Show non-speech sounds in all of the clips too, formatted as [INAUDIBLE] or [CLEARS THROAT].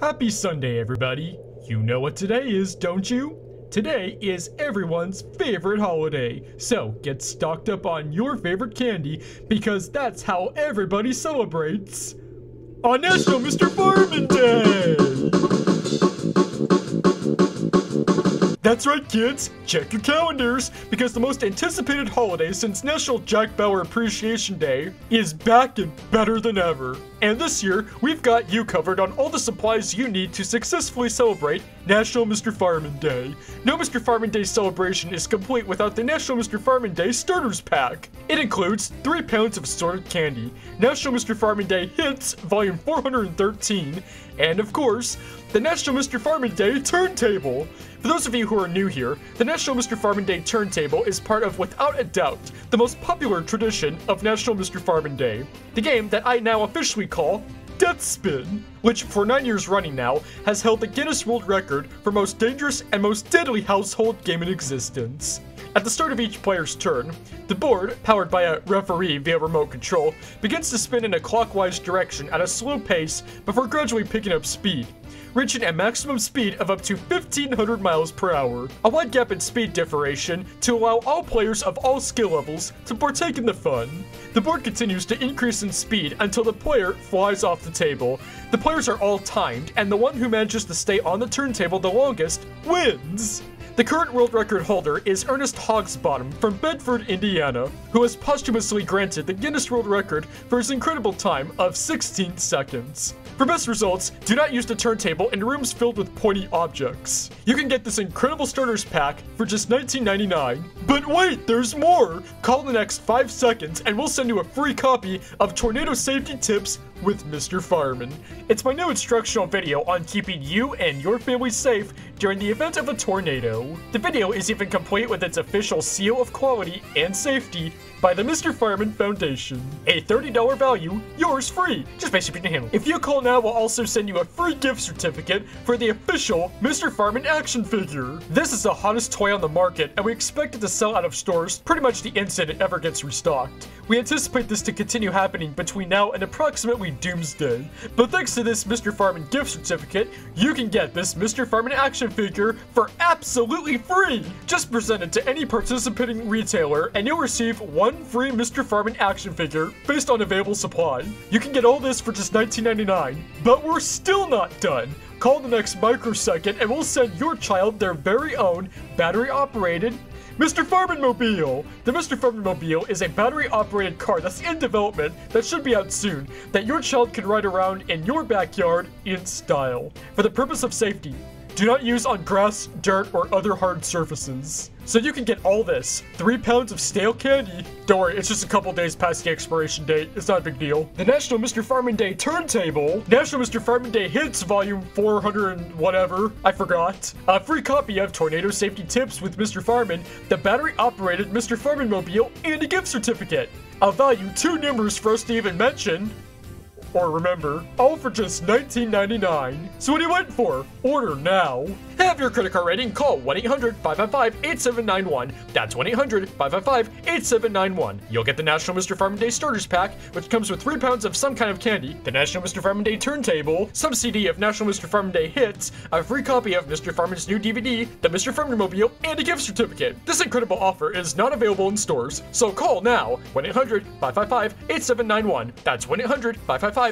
Happy Sunday, everybody. You know what today is, don't you? Today is everyone's favorite holiday, so get stocked up on your favorite candy because that's how everybody celebrates on National Mr. Fireman Day! That's right, kids! Check your calendars, because the most anticipated holiday since National Jack Bauer Appreciation Day is back and better than ever. And this year, we've got you covered on all the supplies you need to successfully celebrate National Mr. Fireman Day. No Mr. Fireman Day celebration is complete without the National Mr. Fireman Day Starters Pack. It includes 3 pounds of assorted candy, National Mr. Fireman Day Hits, Volume 413, and of course, the National Mr. Fireman Day Turntable. For those of you who are new here, the National Mr. Fireman Day Turntable is part of, without a doubt, the most popular tradition of National Mr. Fireman Day. The game that I now officially call Deathspin, which for nine years running now has held the Guinness World Record for most dangerous and most deadly household game in existence. At the start of each player's turn, the board, powered by a referee via remote control, begins to spin in a clockwise direction at a slow pace before gradually picking up speed reaching a maximum speed of up to 1500 miles per hour. A wide gap in speed differentiation to allow all players of all skill levels to partake in the fun. The board continues to increase in speed until the player flies off the table. The players are all timed, and the one who manages to stay on the turntable the longest wins. The current world record holder is Ernest Hogsbottom from Bedford, Indiana, who was posthumously granted the Guinness World Record for his incredible time of 16 seconds. For best results, do not use the turntable in rooms filled with pointy objects. You can get this incredible starters pack for just $19.99. But wait, there's more! Call the next 5 seconds and we'll send you a free copy of Tornado Safety Tips with Mr. Fireman. It's my new instructional video on keeping you and your family safe during the event of a tornado. The video is even complete with its official seal of quality and safety by the Mr. Fireman Foundation. A $30 value, yours free, just by shipping to him. If you call now, we'll also send you a free gift certificate for the official Mr. Fireman action figure. This is the hottest toy on the market, and we expect it to sell out of stores pretty much the instant it ever gets restocked. We anticipate this to continue happening between now and approximately doomsday. But thanks to this Mr. Fireman gift certificate, you can get this Mr. Fireman action figure for absolutely free! Just present it to any participating retailer, and you'll receive one free Mr. Fireman action figure based on available supply. You can get all this for just $19.99, but we're still not done. Call the next microsecond and we'll send your child their very own battery-operated Mr. Fireman Mobile! The Mr. Fireman Mobile is a battery-operated car that's in development that should be out soon, that your child can ride around in your backyard in style. For the purpose of safety, do not use on grass, dirt, or other hard surfaces. So you can get all this. Three pounds of stale candy. Don't worry, it's just a couple days past the expiration date. It's not a big deal. The National Mr. Fireman Day turntable. National Mr. Fireman Day hits volume 400 and whatever. I forgot. A free copy of Tornado Safety Tips with Mr. Fireman, the battery operated Mr. Fireman mobile, and a gift certificate. A value too numerous for us to even mention or remember, all for just $19.99. So what are you waiting for? Order now. Have your credit card ready and call 1-800-555-8791. That's 1-800-555-8791. You'll get the National Mr. Fireman Day Starters Pack, which comes with 3 pounds of some kind of candy, the National Mr. Fireman Day Turntable, some CD of National Mr. Fireman Day Hits, a free copy of Mr. Fireman's new DVD, the Mr. Fireman Mobile, and a gift certificate. This incredible offer is not available in stores, so call now 1-800-555-8791. That's 1-800-555-8791.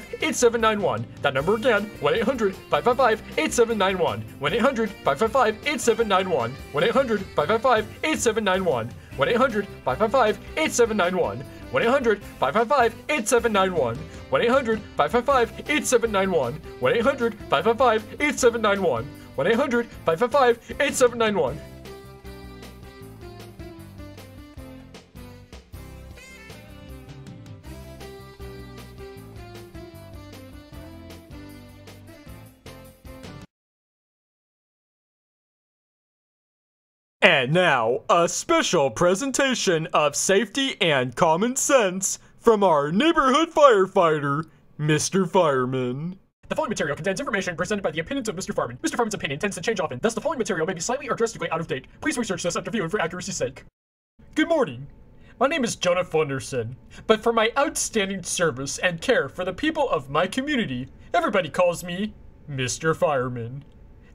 That number again, 1-800-555-8791. 1-800 555 8791. 1 800 555 8791. 1 800 555 8791. 1 800 555 8791. 1 800 555 8791. 1 800 555 8791. 1 800 555 8791. And now, a special presentation of safety and common sense from our neighborhood firefighter, Mr. Fireman. The following material contains information presented by the opinions of Mr. Fireman. Mr. Fireman's opinion tends to change often, thus the following material may be slightly or drastically out of date. Please research this after viewing for accuracy's sake. Good morning. My name is Jonah Funderson, but for my outstanding service and care for the people of my community, everybody calls me Mr. Fireman.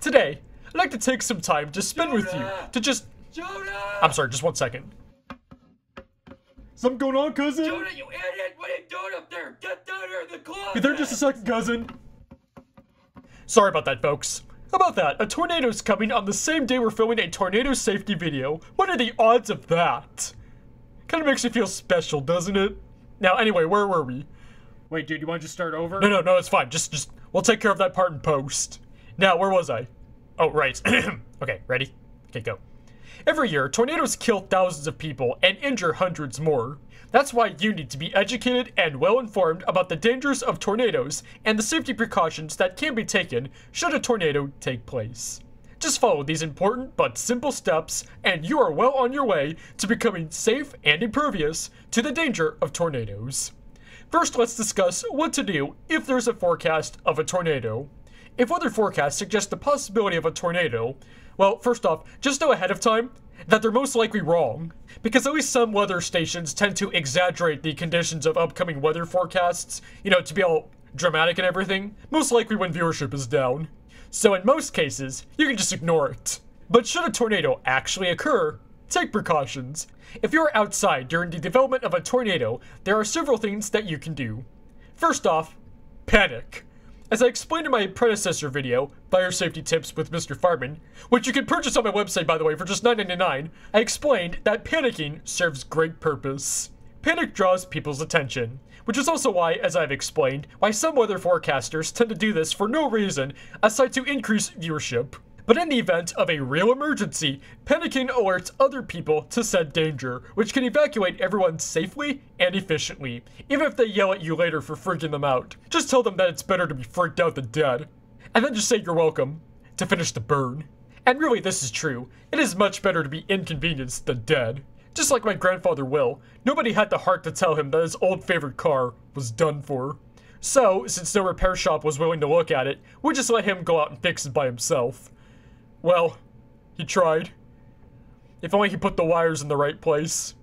Today, I'd like to take some time to spend with you to just. Jonah! I'm sorry, just one second. Something going on, cousin? Jonah, you idiot! What are you doing up there? Get down here in the closet! Be there just a second, cousin. Sorry about that, folks. How about that? A tornado's coming on the same day we're filming a tornado safety video. What are the odds of that? Kind of makes you feel special, doesn't it? Now, anyway, where were we? Wait, dude, you want to just start over? No, no, no, it's fine. Just, just, we'll take care of that part in post. Now, where was I? Oh, right. [CLEARS THROAT] okay, ready? Okay, go. Every year, tornadoes kill thousands of people and injure hundreds more. That's why you need to be educated and well informed about the dangers of tornadoes and the safety precautions that can be taken should a tornado take place. Just follow these important but simple steps, and you are well on your way to becoming safe and impervious to the danger of tornadoes. First, let's discuss what to do if there's a forecast of a tornado. If weather forecasts suggest the possibility of a tornado, well, first off, just know ahead of time that they're most likely wrong, because at least some weather stations tend to exaggerate the conditions of upcoming weather forecasts, you know, to be all dramatic and everything, most likely when viewership is down. So in most cases, you can just ignore it. But should a tornado actually occur, take precautions. If you're outside during the development of a tornado, there are several things that you can do. First off, panic. As I explained in my predecessor video, Fire Safety Tips with Mr. Fireman, which you can purchase on my website by the way for just $9.99, I explained that panicking serves great purpose. Panic draws people's attention, which is also why, as I've explained, why some weather forecasters tend to do this for no reason aside to increase viewership. But in the event of a real emergency, panicking alerts other people to said danger, which can evacuate everyone safely and efficiently, even if they yell at you later for freaking them out. Just tell them that it's better to be freaked out than dead. And then just say you're welcome to finish the burn. And really, this is true. It is much better to be inconvenienced than dead. Just like my grandfather Will, nobody had the heart to tell him that his old favorite car was done for. So, since no repair shop was willing to look at it, we just let him go out and fix it by himself. Well, he tried. If only he put the wires in the right place.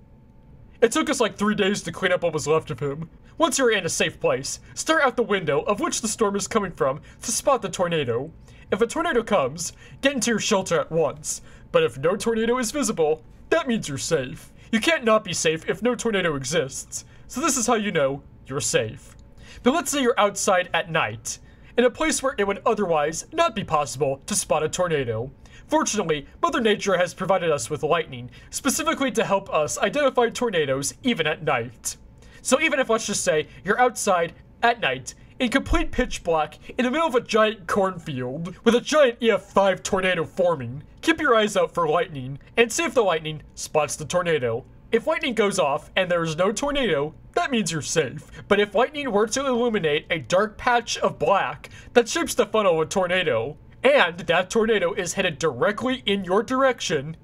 It took us like three days to clean up what was left of him. Once you're in a safe place, stare out the window of which the storm is coming from to spot the tornado. If a tornado comes, get into your shelter at once. But if no tornado is visible, that means you're safe. You can't not be safe if no tornado exists. So this is how you know you're safe. But let's say you're outside at night, in a place where it would otherwise not be possible to spot a tornado. Fortunately, Mother Nature has provided us with lightning, specifically to help us identify tornadoes even at night. So even if, let's just say, you're outside at night, in complete pitch black, in the middle of a giant cornfield, with a giant EF5 tornado forming, keep your eyes out for lightning, and see if the lightning spots the tornado. If lightning goes off and there is no tornado, that means you're safe. But if lightning were to illuminate a dark patch of black that shapes the funnel of a tornado, and that tornado is headed directly in your direction,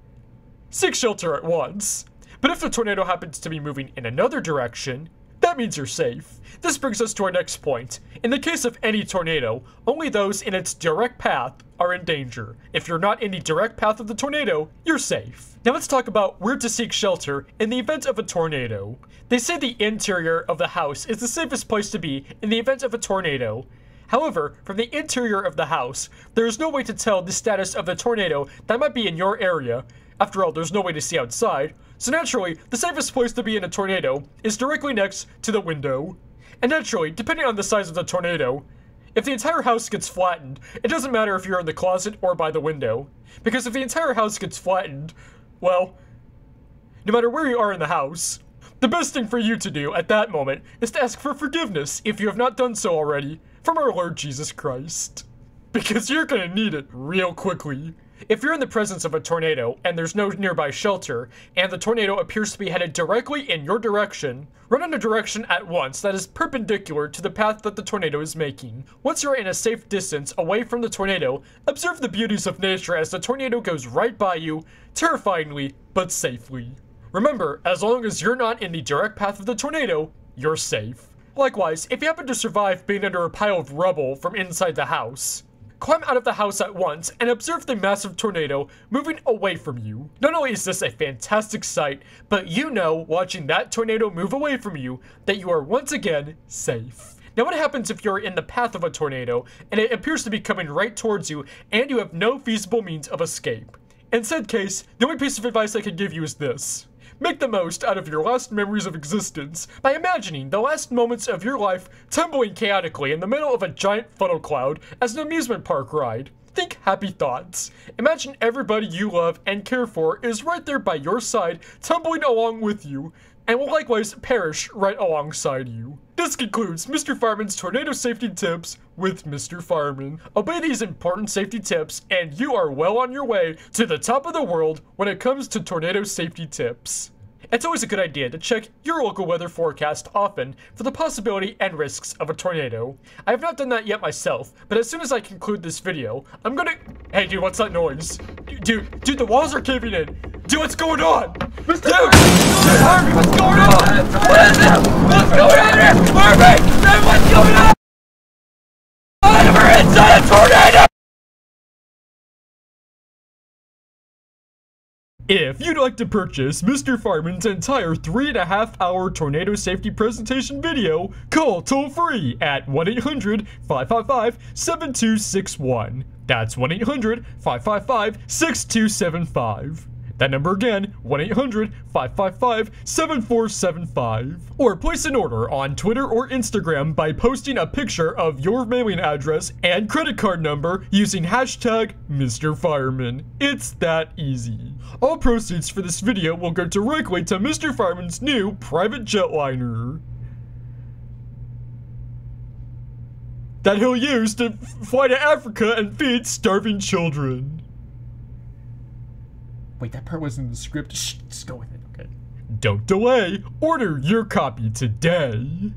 seek shelter at once. But if the tornado happens to be moving in another direction, that means you're safe. This brings us to our next point. In the case of any tornado, only those in its direct path are in danger. If you're not in the direct path of the tornado, you're safe. Now let's talk about where to seek shelter in the event of a tornado. They say the interior of the house is the safest place to be in the event of a tornado. However, from the interior of the house, there is no way to tell the status of the tornado that might be in your area. After all, there's no way to see outside. So naturally, the safest place to be in a tornado is directly next to the window. And naturally, depending on the size of the tornado, if the entire house gets flattened, it doesn't matter if you're in the closet or by the window. Because if the entire house gets flattened, well, no matter where you are in the house, the best thing for you to do at that moment is to ask for forgiveness if you have not done so already from our Lord Jesus Christ. Because you're gonna need it real quickly. If you're in the presence of a tornado and there's no nearby shelter, and the tornado appears to be headed directly in your direction, run in a direction at once that is perpendicular to the path that the tornado is making. Once you're in a safe distance away from the tornado, observe the beauties of nature as the tornado goes right by you, terrifyingly but safely. Remember, as long as you're not in the direct path of the tornado, you're safe. Likewise, if you happen to survive being under a pile of rubble from inside the house, climb out of the house at once and observe the massive tornado moving away from you. Not only is this a fantastic sight, but you know, watching that tornado move away from you, that you are once again safe. Now, what happens if you're in the path of a tornado and it appears to be coming right towards you and you have no feasible means of escape? In said case, the only piece of advice I can give you is this. Make the most out of your last memories of existence by imagining the last moments of your life tumbling chaotically in the middle of a giant funnel cloud as an amusement park ride. Think happy thoughts. Imagine everybody you love and care for is right there by your side, tumbling along with you, and will likewise perish right alongside you. This concludes Mr. Fireman's tornado safety tips with Mr. Fireman. Obey these important safety tips, and you are well on your way to the top of the world when it comes to tornado safety tips. It's always a good idea to check your local weather forecast often for the possibility and risks of a tornado. I have not done that yet myself, but as soon as I conclude this video, I'm gonna- Hey dude, what's that noise? Dude, dude, the walls are caving in! Dude, what's going on? Dude! Dude, Harvey, what's going on? What is that? What's going on here? Harvey! Then what's going on? If you'd like to purchase Mr. Fireman's entire three and a half hour tornado safety presentation video, call toll free at 1 800 555 7261. That's 1 800 555 6275. That number again, 1 800 555 7475. Or place an order on Twitter or Instagram by posting a picture of your mailing address and credit card number using hashtag Mr. Fireman. It's that easy. All proceeds for this video will go directly to Mr. Fireman's new private jetliner. That he'll use to fly to Africa and feed starving children. Wait, that part wasn't in the script. Shh, just go with it. Okay. Don't delay. Order your copy today.